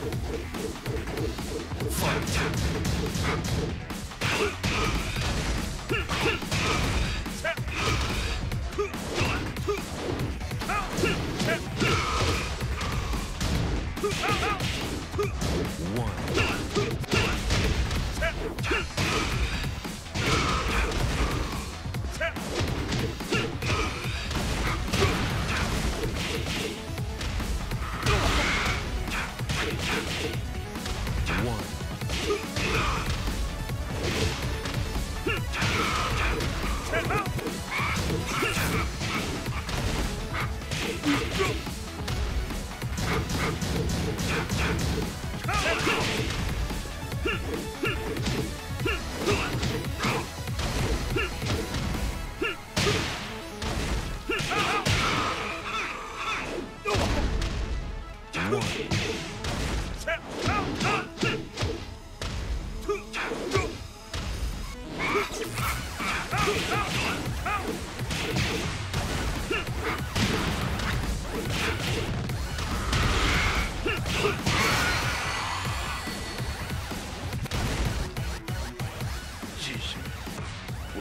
じ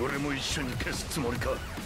俺も一緒に消すつもりか？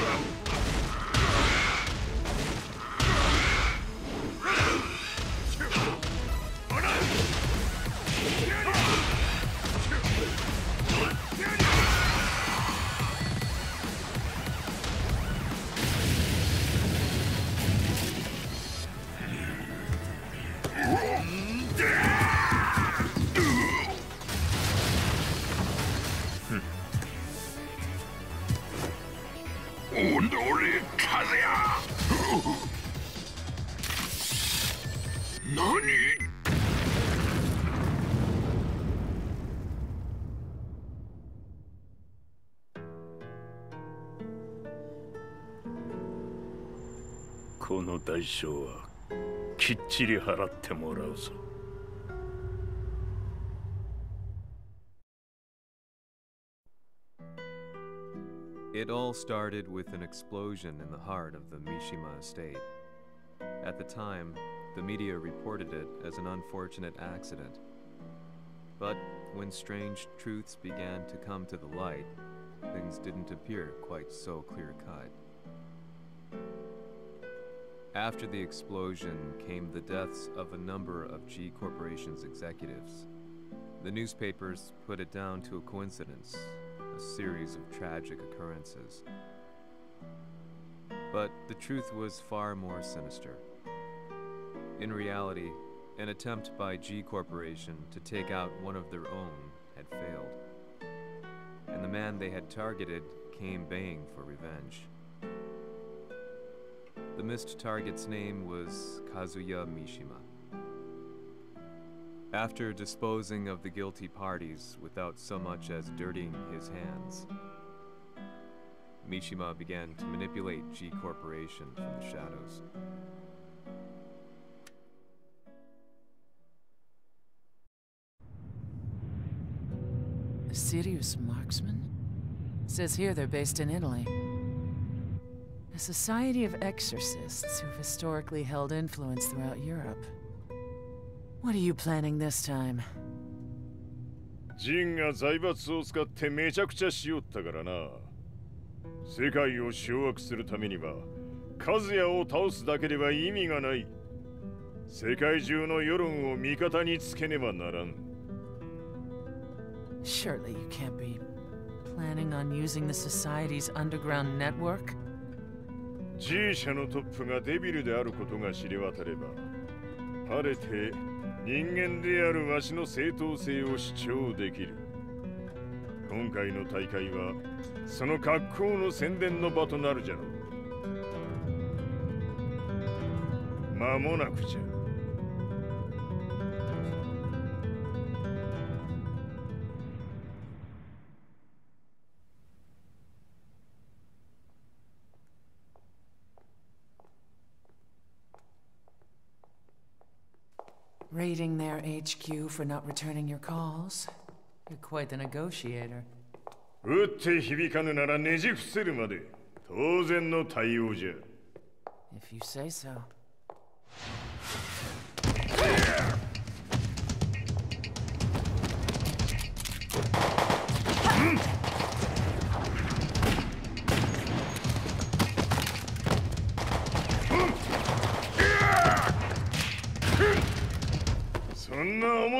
お何この代償はきっちり払ってもらうぞ It all started with an explosion in the heart of the Mishima estate. At the time, the media reported it as an unfortunate accident. But when strange truths began to come to the light, things didn't appear quite so clear cut. After the explosion came the deaths of a number of G Corporation's executives. The newspapers put it down to a coincidence, a series of tragic occurrences. But the truth was far more sinister. In reality, an attempt by G Corporation to take out one of their own had failed. And the man they had targeted came baying for revenge. The missed target's name was Kazuya Mishima. After disposing of the guilty parties without so much as dirtying his hands, Mishima began to manipulate G Corporation from the shadows. A Sirius Marksman? Says here they're based in Italy. A society of exorcists who've historically held influence throughout Europe. What are you planning this time? ジンが財閥を使ってめちゃくちゃしよったからな世界を掌握するためには和也を倒すだけでは意味がない世界中の世論を味方につけねばならん Surely you can't be planning on using the Society's underground network? G 社のトップがデビルであることが知れ渡れば晴れて人間であるわしの正当性を主張できる。今回の大会はその格好の宣伝の場となるじゃろう。間もなくじゃ。Raiding their HQ for not returning your calls? You're quite the negotiator. 打って響かぬならねじ伏せるまで当然の対応じゃ If you say so.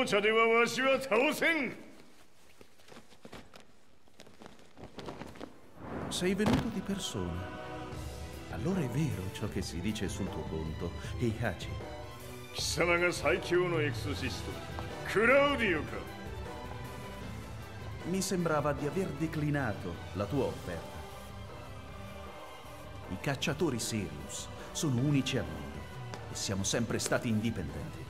んなおもちゃではわしは倒せん Sei venuto di persona. Allora è vero ciò che si dice sul tuo conto, Heihachi. 貴様が最強のエクソシストクラウディオか Mi sembrava di aver declinato la tua offerta. I cacciatori Sirius sono unici al mondo e siamo sempre stati indipendenti.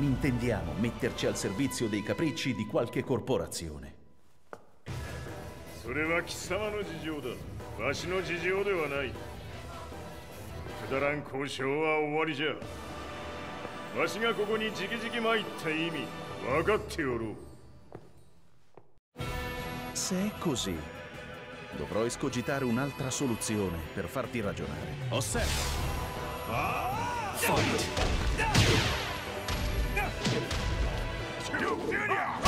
Non intendiamo metterci al servizio dei capricci di qualche corporazione. それは貴様の事情だわしの事情ではないくだらん交渉は終わりじゃわしがここに直々参った意味分かっておろう Se è così, dovrò escogitare un'altra soluzione per farti ragionare. Osserva! Osserva!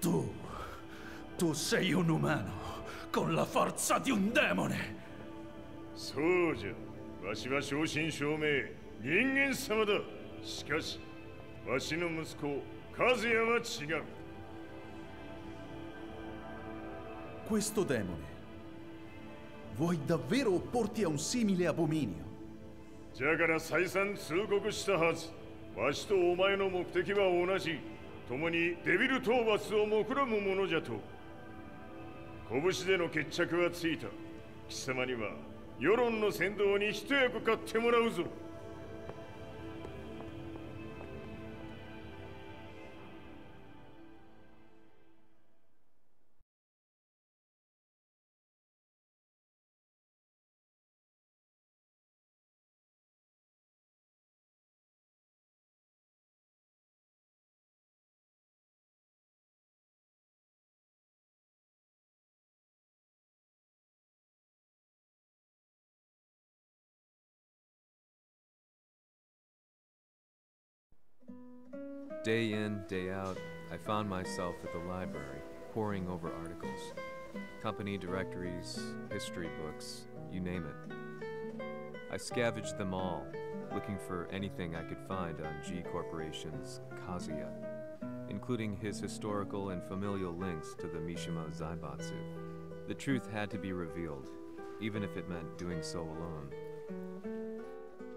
Tu, tu sei un umano con la forza di un demone. Sujo. わしは正真正銘人間様だ。しかしわしの息子和也は違う。Questo demone. Vuoi davvero opporti a un simile abominio? じゃから再三通告したはず。わしとお前の目的は同じ。共にデビル討伐を目論むものじゃと。拳での決着はついた。貴様には世論の先導に一役買ってもらうぞ。Day in, day out, I found myself at the library, poring over articles. Company directories, history books, you name it. I scavenged them all, looking for anything I could find on G Corporation's Kazuya, including his historical and familial links to the Mishima Zaibatsu. The truth had to be revealed, even if it meant doing so alone.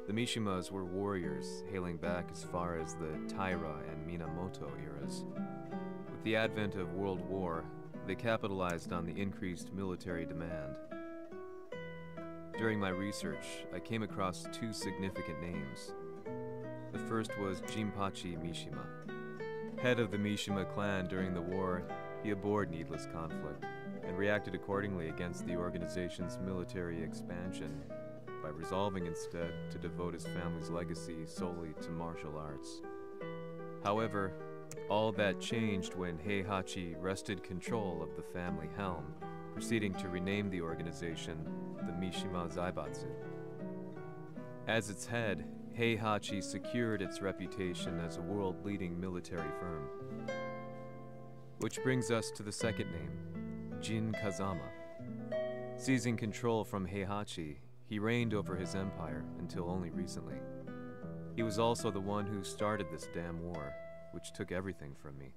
The Mishimas were warriors hailing back as far as the Taira and Minamoto eras. With the advent of World War, they capitalized on the increased military demand. During my research, I came across two significant names. The first was Jinpachi Mishima. Head of the Mishima clan during the war, he abhorred needless conflict and reacted accordingly against the organization's military expansion by resolving instead to devote his family's legacy solely to martial arts. However, all that changed when Heihachi wrested control of the family helm, proceeding to rename the organization the Mishima Zaibatsu. As its head, Heihachi secured its reputation as a world-leading military firm. Which brings us to the second name, Jin Kazama. Seizing control from Heihachi, he reigned over his empire until only recently. He was also the one who started this damn war, which took everything from me.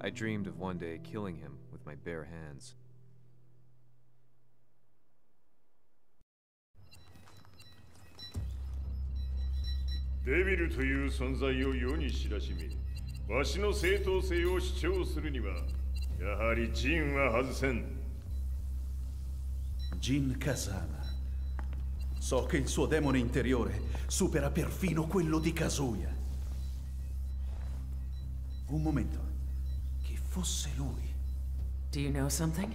I dreamed of one day killing him with my bare hands. デビルという存在を世に知らしめわしの正当性を主張するにはやはりジンは外せん Jin Kazama. So che il suo demone interiore supera perfino quello di Kazuya. Un momento. Chi fosse lui? Do you know something?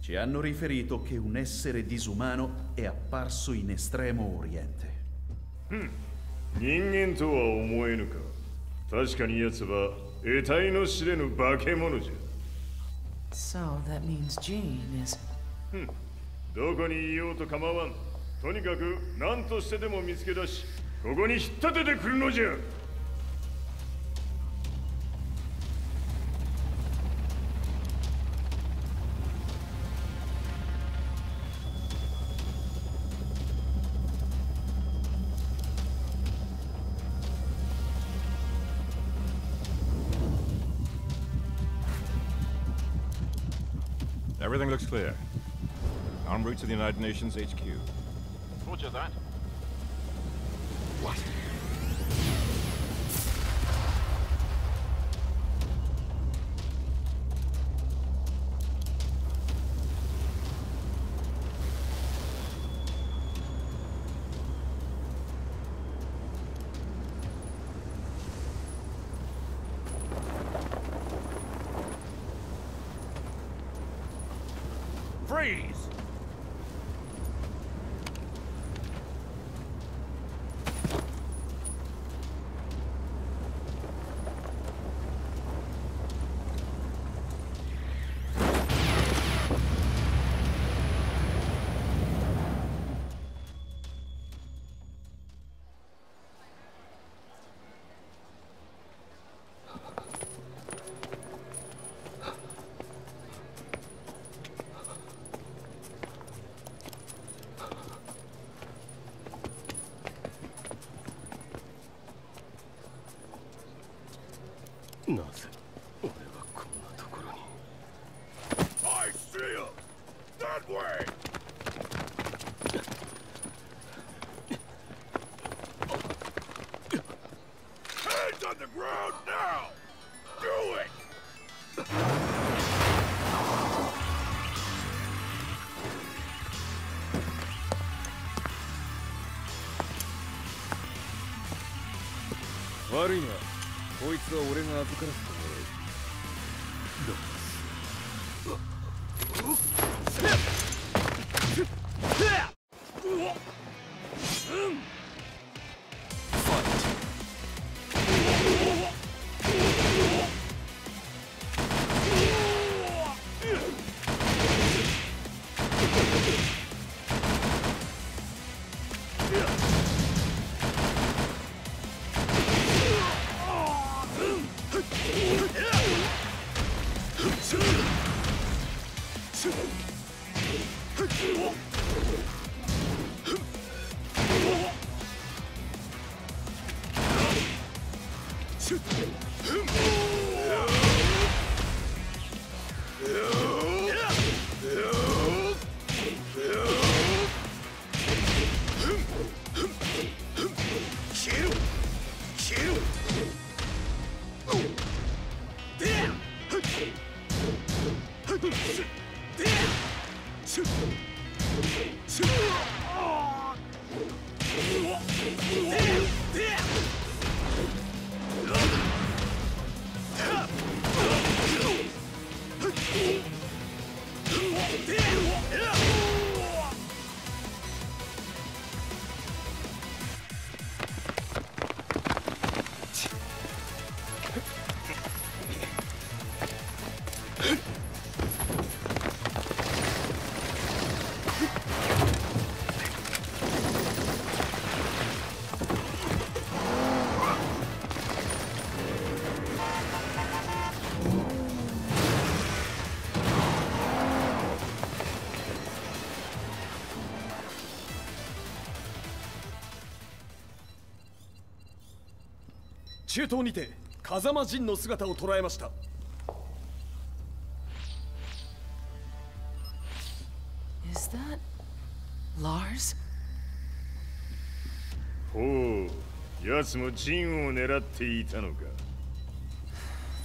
Ci hanno riferito che un essere disumano è apparso in estremo oriente. 人間とは思えぬか確かに奴は得体の知れぬ化け物じゃ So that means Jean is. どこにいようと構わん とにかく何としてでも見つけ出しここに引っ立ててくるのじゃ Everything looks clear. En route to the United Nations HQ. Roger that. 悪いな。こいつは俺が預からせた中東にて風間陣の姿を捉えました Is that Lars? ほう奴もジンを狙っていたのか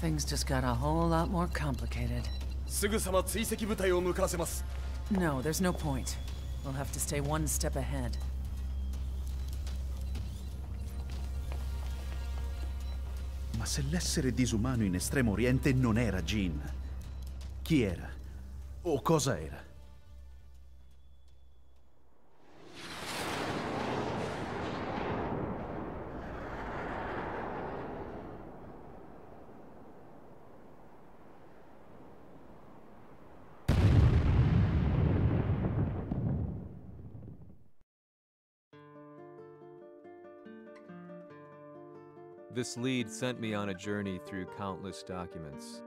Things just got a whole lot more complicated. すぐさま追跡部隊を向かわせます No, there's no point. We'll have to stay one step ahead. Ma se l'essere disumano in Estremo Oriente non era Jin, chi era? O cosa era? This lead sent me on a journey through countless documents.